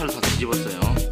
사를 다 뒤집었어요.